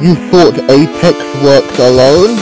You thought Apex worked alone?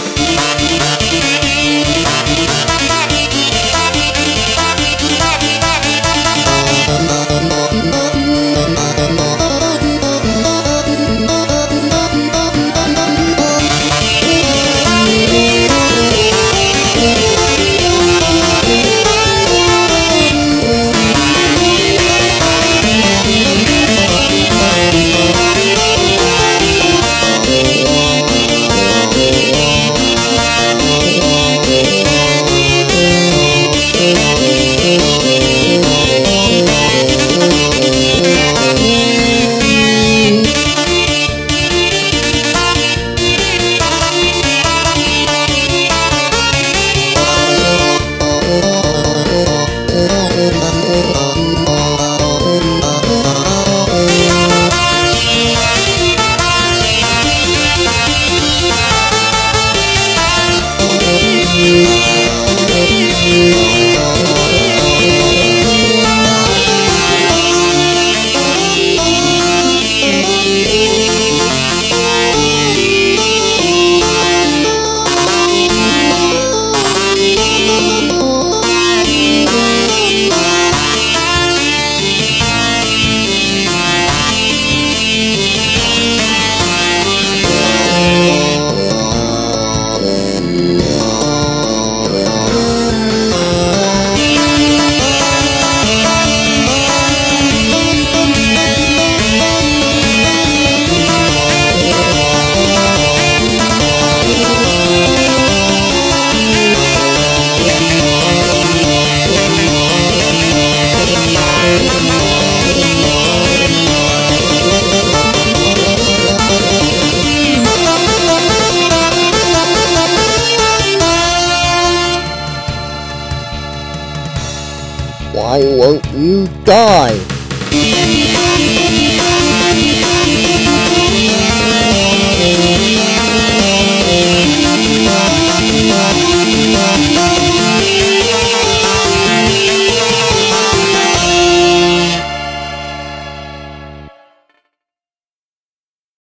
Why won't you die?